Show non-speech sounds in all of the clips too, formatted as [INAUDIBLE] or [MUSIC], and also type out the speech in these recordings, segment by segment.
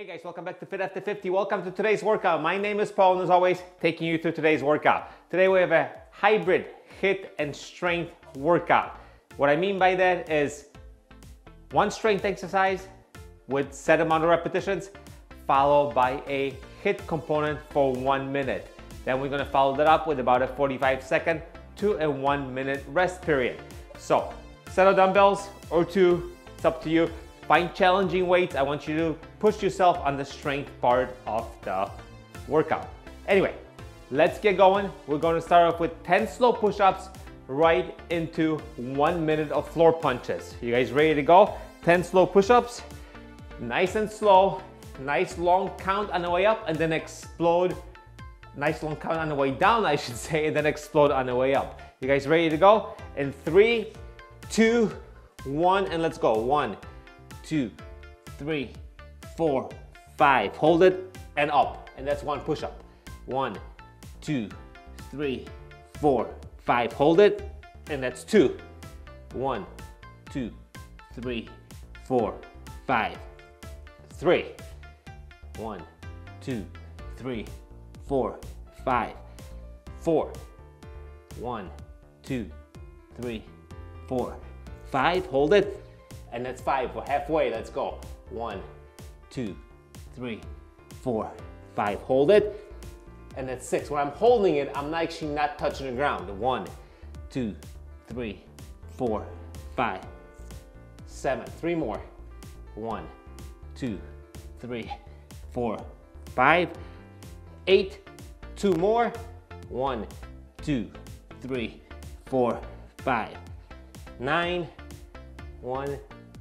Hey guys, welcome back to Fit After 50. Welcome to today's workout. My name is Paul and as always, taking you through today's workout. Today we have a hybrid HIIT and strength workout. What I mean by that is one strength exercise with set amount of repetitions, followed by a HIIT component for one minute. Then we're gonna follow that up with about a 45 second to a one minute rest period. So set of dumbbells or two, it's up to you. Find challenging weights. I want you to push yourself on the strength part of the workout. Anyway, let's get going. We're gonna start off with 10 slow push-ups right into one minute of floor punches. You guys ready to go? 10 slow push-ups, nice and slow, nice long count on the way up and then explode. Nice long count on the way down, I should say, and then explode on the way up. You guys ready to go? In three, two, one, and let's go. One, two, three, four, five. Hold it and up. And that's one push up. One, two, three, four, five. Hold it. And that's two. One, two, three, four, five. Three. One, two, three, four, five. Four. One, two, three, four, five. Hold it. And that's five. We're halfway. Let's go. One, two, three, four, five. Hold it. And that's six. When I'm holding it, I'm actually not touching the ground. One, two, three, four, five, seven. Three more. One, two, three, four, five, eight. Two more. One, two, three, four, five, nine. One,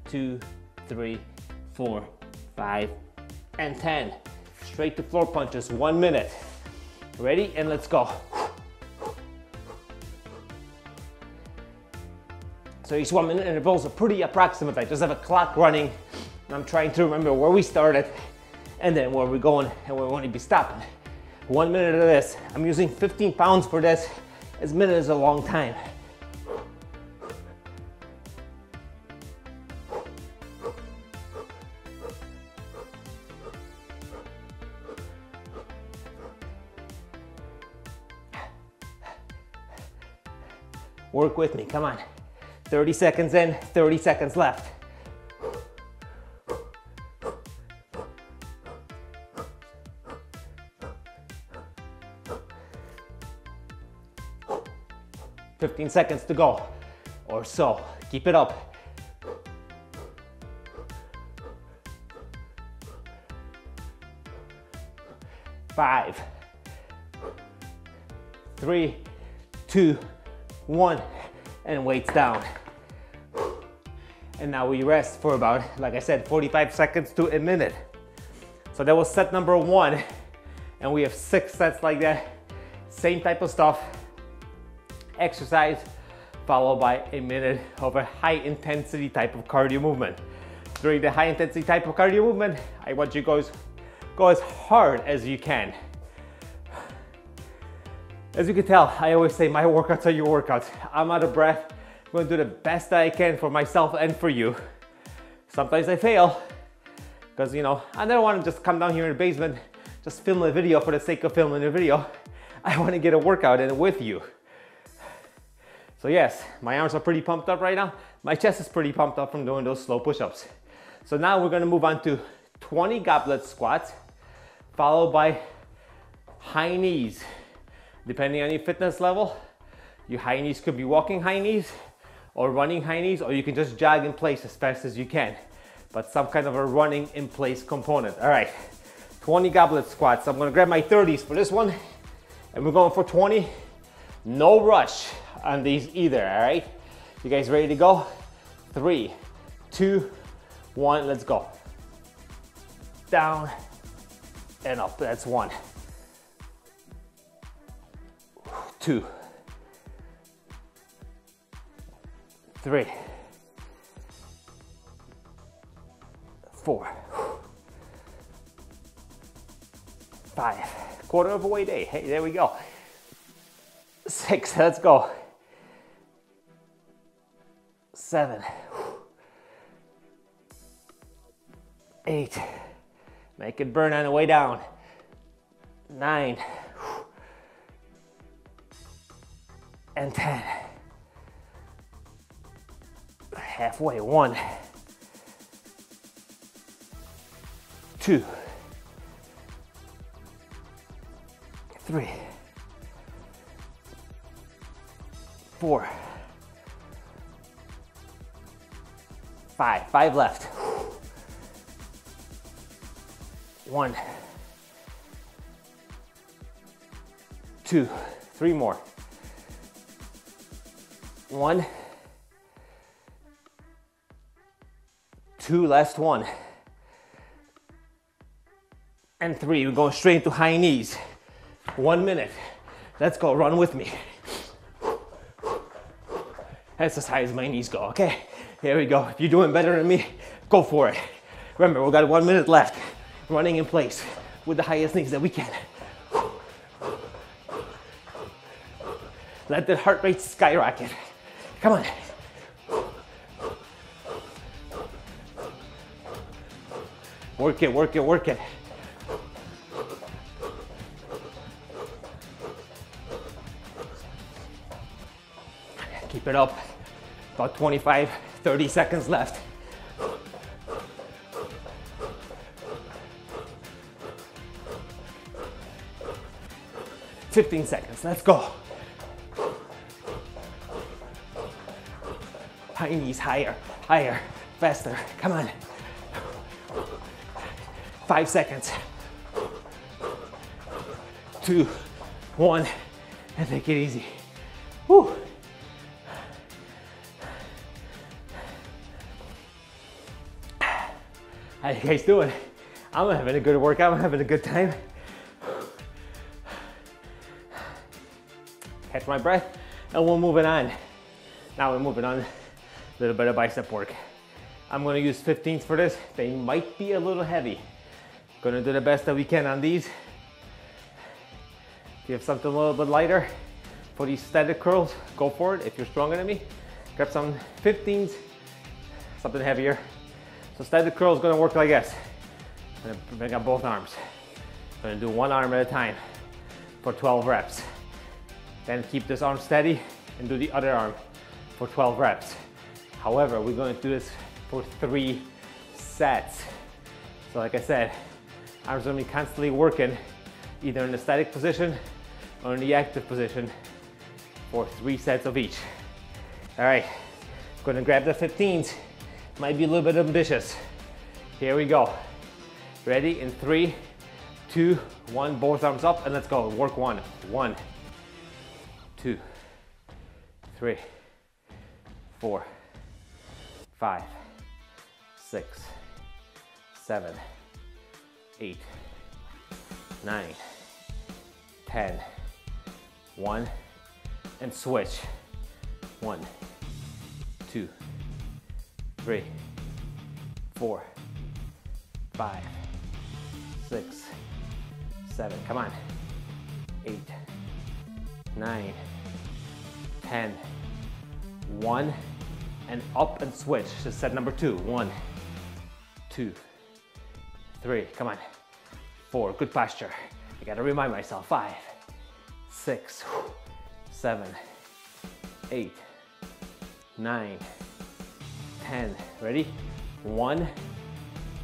two, three, four, five, and 10. Straight to floor punches, one minute. Ready? And let's go. So each one minute intervals are pretty approximate. I just have a clock running. And I'm trying to remember where we started and then where we're going and where we want to be stopping. One minute of this. I'm using 15 pounds for this. As minute is a long time. With me, come on. 30 seconds in, 30 seconds left. Fifteen seconds to go, or so. Keep it up. Five, three, two, one, and weights down. And now we rest for about, like I said, 45 seconds to a minute. So that was set number one. And we have six sets like that. Same type of stuff. Exercise followed by a minute of a high intensity type of cardio movement. During the high intensity type of cardio movement, I want you guys go as hard as you can. As you can tell, I always say my workouts are your workouts. I'm out of breath. I'm gonna do the best I can for myself and for you. Sometimes I fail, because you know, I don't wanna just come down here in the basement, just film a video for the sake of filming a video. [LAUGHS] I wanna get a workout in with you. So yes, my arms are pretty pumped up right now. My chest is pretty pumped up from doing those slow push-ups. So now we're gonna move on to 20 goblet squats, followed by high knees. Depending on your fitness level, your high knees could be walking high knees or running high knees, or you can just jog in place as fast as you can. But some kind of a running in place component. All right, 20 goblet squats. I'm gonna grab my 30s for this one, and we're going for 20. No rush on these either, all right? You guys ready to go? Three, two, one, let's go. Down and up, that's one. Two, three, four, five. Quarter of a way day. Hey, there we go. Six, let's go. Seven, eight, Make it burn on the way down. Nine. And 10. Halfway, one, two, three, four, five, five left. One, two, three more. One, two, last one. And three, we're going straight into high knees. One minute. Let's go, run with me. That's as high as my knees go, okay? Here we go. If you're doing better than me, go for it. Remember, we've got one minute left running in place with the highest knees that we can. Let the heart rate skyrocket. Come on. Work it, work it, work it. Keep it up. About 25, 30 seconds left. 15 seconds. Let's go. High knees, higher, higher, faster. Come on. Five seconds. Two, one, and take it easy. Whew. How you guys doing? I'm having a good workout. I'm having a good time. catch my breath, and we're moving on. Now we're moving on, a little bit of bicep work. I'm gonna use 15s for this. They might be a little heavy. Gonna do the best that we can on these. If you have something a little bit lighter for these static curls, go for it. If you're stronger than me, grab some 15s, something heavier. So static curl is gonna work like this. I'm gonna bring up both arms. I'm gonna do one arm at a time for 12 reps. Then keep this arm steady and do the other arm for 12 reps. However, we're going to do this for three sets. So like I said, arms are gonna be constantly working either in the static position or in the active position for three sets of each. All right, gonna grab the 15s. Might be a little bit ambitious. Here we go. Ready in three, two, one, both arms up and let's go. Work one, one, two, three, four, five, six, seven, eight, nine, ten. One, and switch. One, two, three, four, five, six, seven. Come on. Eight, nine, 10, one, and up and switch to set number two. One, two, three, come on. Four, good posture. I gotta remind myself. Five, six, seven, eight, nine, ten. Ready? One,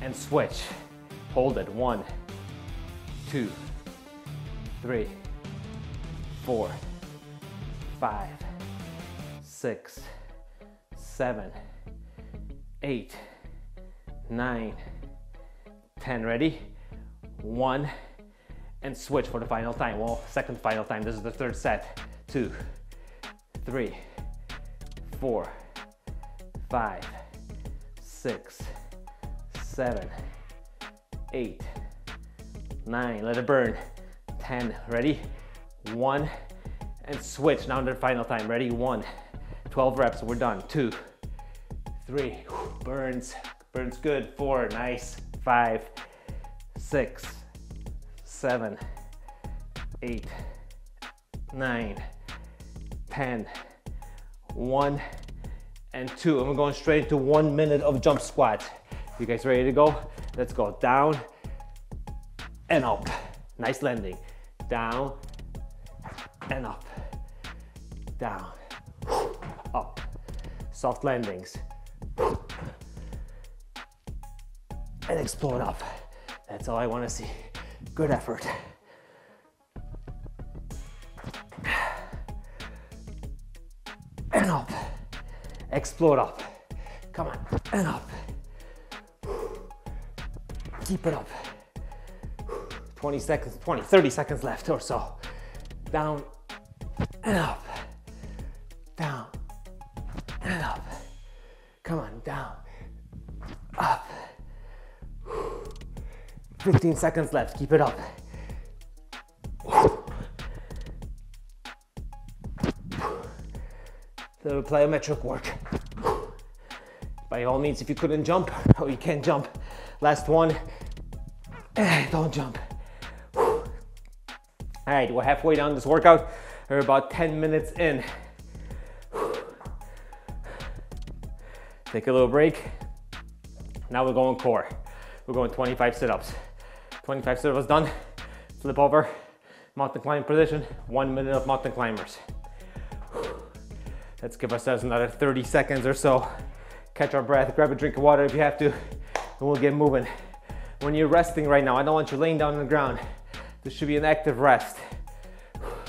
and switch. Hold it. One, two, three, four, five, six, seven, eight, nine, ten. Ready? One, and switch for the final time. Well, second final time. This is the third set. Two, three, four, five, six, seven, eight, nine. Let it burn. 10. Ready? One, and switch. Now the final time. Ready? One. 12 reps, we're done. Two, three, burns, burns good. Four, nice. Five, six, seven, eight, nine, ten, one, and two. And we're going straight into one minute of jump squat. You guys ready to go? Let's go. Down, and up. Nice landing. Down and up. Down. Soft landings. And explode up. That's all I want to see. Good effort. And up. Explode up. Come on. And up. Keep it up. 20 seconds, 20, 30 seconds left or so. Down and up. Come on, down. Up. 15 seconds left. Keep it up. The plyometric work. By all means, if you couldn't jump oh, you can't jump, last one, eh, don't jump. All right, we're halfway down this workout. We're about 10 minutes in. Take a little break. Now we're going core. We're going 25 sit-ups. 25 sit-ups done. Flip over, mountain climb position. One minute of mountain climbers. Let's give ourselves another 30 seconds or so. Catch our breath, grab a drink of water if you have to, and we'll get moving. When you're resting right now, I don't want you laying down on the ground. This should be an active rest.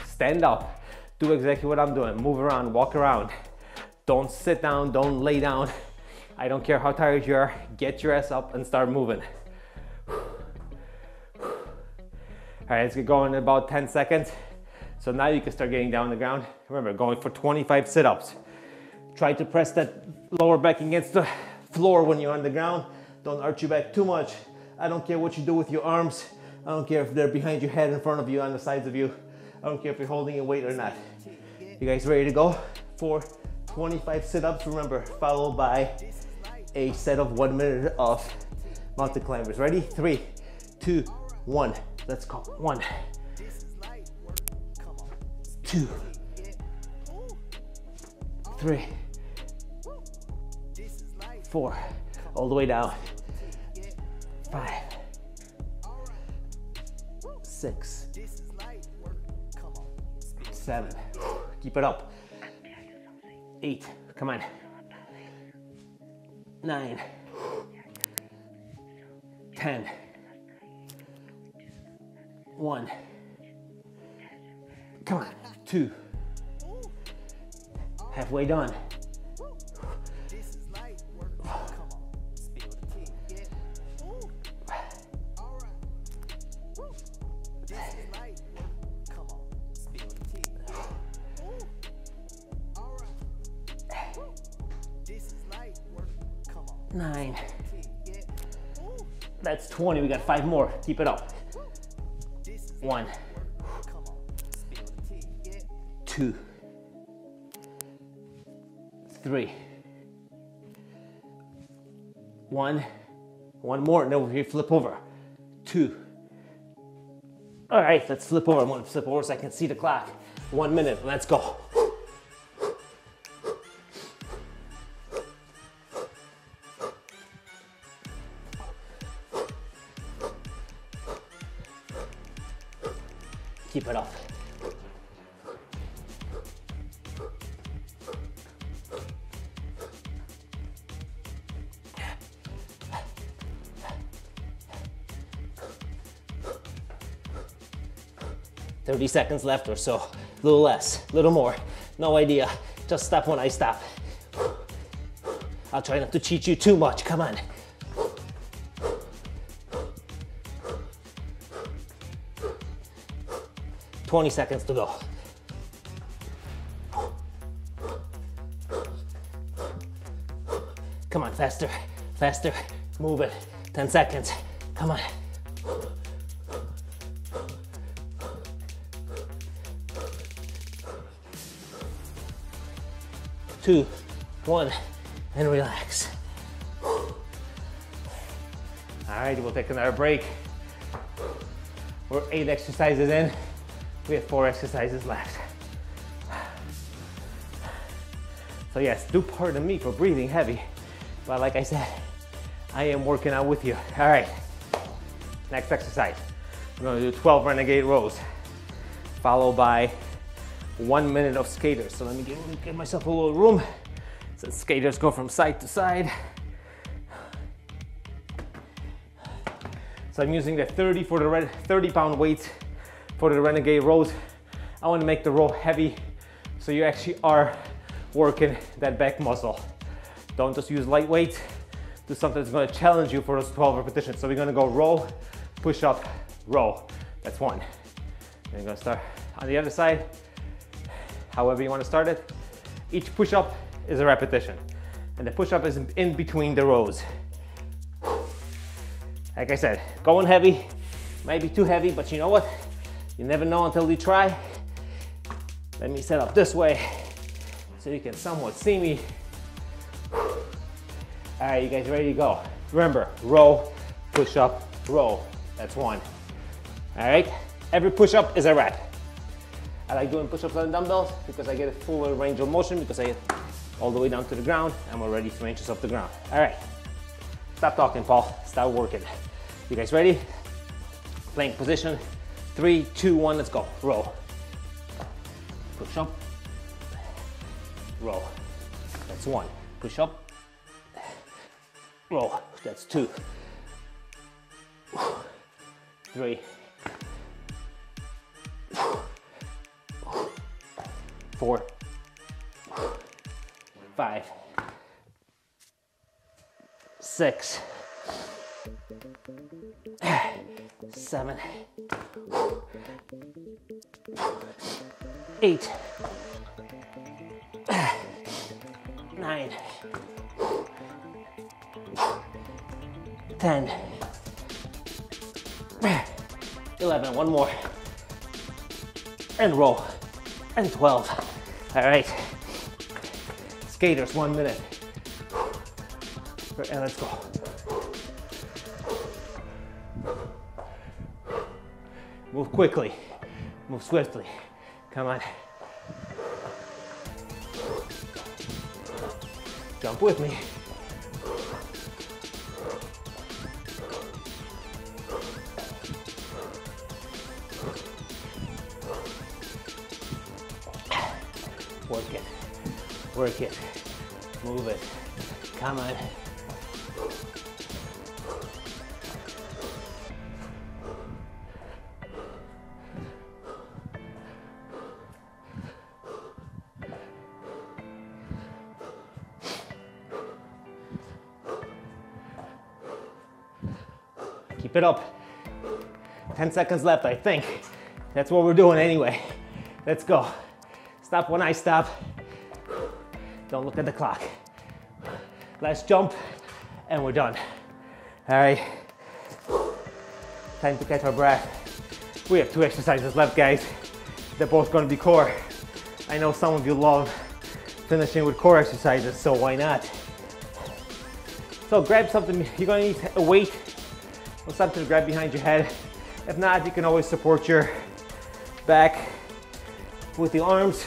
Stand up, do exactly what I'm doing. Move around, walk around. Don't sit down, don't lay down. I don't care how tired you are, get your ass up and start moving. All right, let's get going in about 10 seconds. So now you can start getting down on the ground. Remember, going for 25 sit-ups. Try to press that lower back against the floor when you're on the ground. Don't arch your back too much. I don't care what you do with your arms. I don't care if they're behind your head, in front of you, on the sides of you. I don't care if you're holding a weight or not. You guys ready to go for 25 sit-ups? Remember, followed by a set of one minute of mountain climbers. Ready? Three, two, one. Let's go. One, two, three, four, all the way down. Five, six, seven. Keep it up. Eight. Come on. Nine. Ten. One. Come on. Two. Halfway done. 20. We got five more. Keep it up. One. Two. Three. One. One more. And we flip over. Two. All right, let's flip over. I'm gonna flip over so I can see the clock. One minute. Let's go. 30 seconds left or so. A little less, a little more. No idea. Just stop when I stop. I'll try not to cheat you too much. Come on. Twenty seconds to go. Come on, faster, faster. Move it. Ten seconds. Come on. Two, one, and relax. All right, we'll take another break. We're eight exercises in. We have four exercises left. So yes, do pardon me for breathing heavy, but like I said, I am working out with you. All right, next exercise. We're gonna do 12 renegade rows, followed by one minute of skaters. So let me give, give myself a little room. So skaters go from side to side. So I'm using the 30 for the 30 pound weight for the renegade rows. I want to make the row heavy so you actually are working that back muscle. Don't just use lightweight. Do something that's going to challenge you for those 12 repetitions. So we're going to go row, push up, row. That's one. Then going to start on the other side. However you want to start it. Each push up is a repetition. And the push up is in between the rows. Like I said, going heavy, might be too heavy, but you know what? You never know until you try. Let me set up this way so you can somewhat see me. All right, you guys ready to go? Remember, row, push up, row. That's one. All right, every push up is a rep. I like doing push-ups on dumbbells because I get a fuller range of motion because I get all the way down to the ground. I'm already three inches off the ground. All right, stop talking, Paul. Start working. You guys ready? Plank position. Three, two, one, let's go. Row. Push up. Row. That's one. Push up. Row. That's two. Three. Four. Five. Six seven, eight, nine, ten, eleven. One more. And roll. And 12. All right. Skaters, one minute. And let's go. Move quickly. Move swiftly. Come on. Jump with me. On. Keep it up. 10 seconds left, I think. That's what we're doing anyway. Let's go. Stop when I stop. Don't look at the clock. Let's jump and we're done. All right. Time to catch our breath. We have two exercises left, guys. They're both gonna be core. I know some of you love finishing with core exercises, so why not? So grab something, you're gonna need a weight or something to grab behind your head. If not, you can always support your back with the arms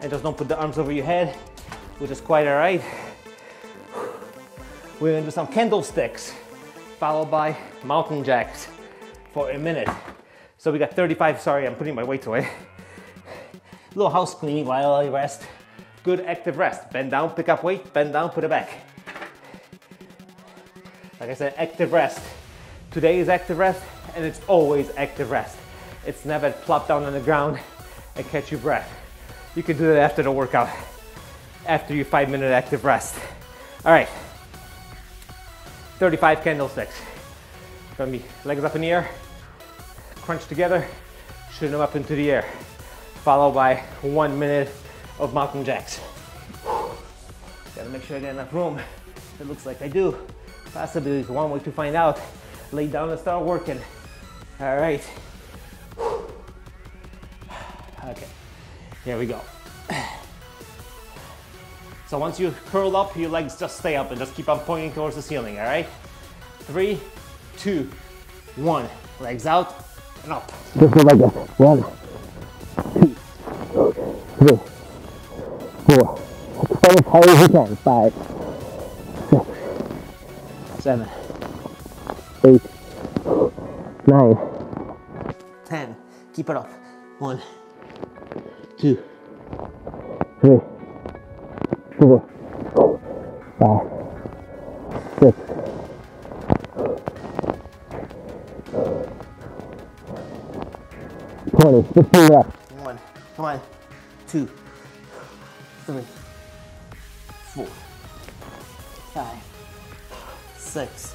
and just don't put the arms over your head, which is quite all right. We're gonna do some candlesticks followed by mountain jacks for a minute. So we got 35, sorry, I'm putting my weight away. Little house cleaning while I rest. Good active rest. Bend down, pick up weight, bend down, put it back. Like I said, active rest. Today is active rest and it's always active rest. It's never plop down on the ground and catch your breath. You can do that after the workout, after your five minute active rest. All right, 35 candlesticks. Gonna be legs up in the air, crunch together, shoot them up into the air, followed by one minute of mountain jacks. Gotta make sure I get enough room. It looks like I do. Possibilities, one way to find out lay down and start working. All right. Okay, here we go. So once you curl up, your legs just stay up and just keep on pointing towards the ceiling, all right? Three, two, one. Legs out and up. Just go like this. One, two, three, four. As high as you can. Five, six, seven, eight, nine, 10. Keep it up. One, two, three, four, five, six, twenty. Fifteen left. one. Come on. Two, three, four, six,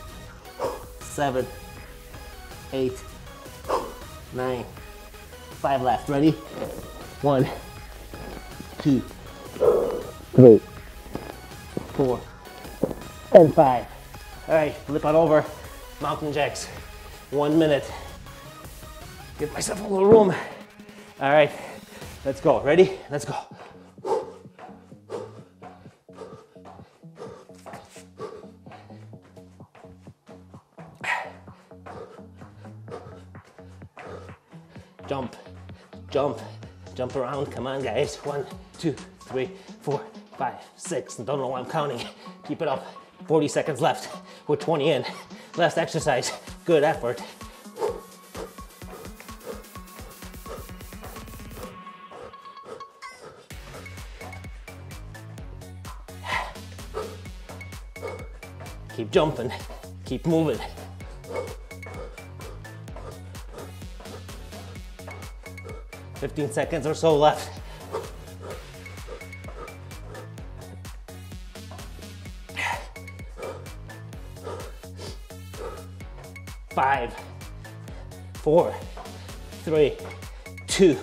seven, eight, nine. Five left. Ready? One, two, Three. Four, and five. All right, flip on over. Mountain jacks. One minute. Give myself a little room. All right, let's go. Ready? Let's go. Jump, jump, jump around. Come on, guys. One, two, three, four, five, six. and Don't know why I'm counting. Keep it up. 40 seconds left. We're 20 in. Last exercise. Good effort. Keep jumping. Keep moving. Fifteen seconds or so left. Four, three, two,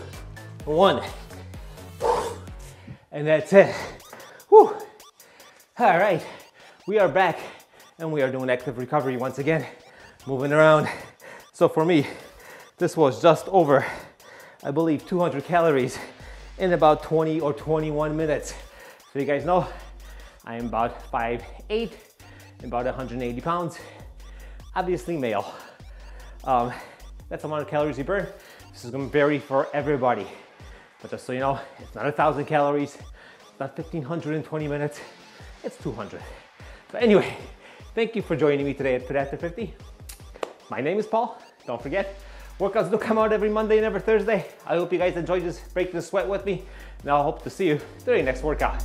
one. And that's it. Whew. All right, we are back and we are doing active recovery once again, moving around. So for me, this was just over, I believe, 200 calories in about 20 or 21 minutes. So you guys know, I am about 5'8", about 180 pounds, obviously male. Um, that's the amount of calories you burn. This is gonna vary for everybody. But just so you know, it's not a thousand calories, it's not 1520 minutes, it's 200. But anyway, thank you for joining me today at Fit After 50. My name is Paul. Don't forget, workouts do come out every Monday and every Thursday. I hope you guys enjoyed this breaking the sweat with me. And I hope to see you during the next workout.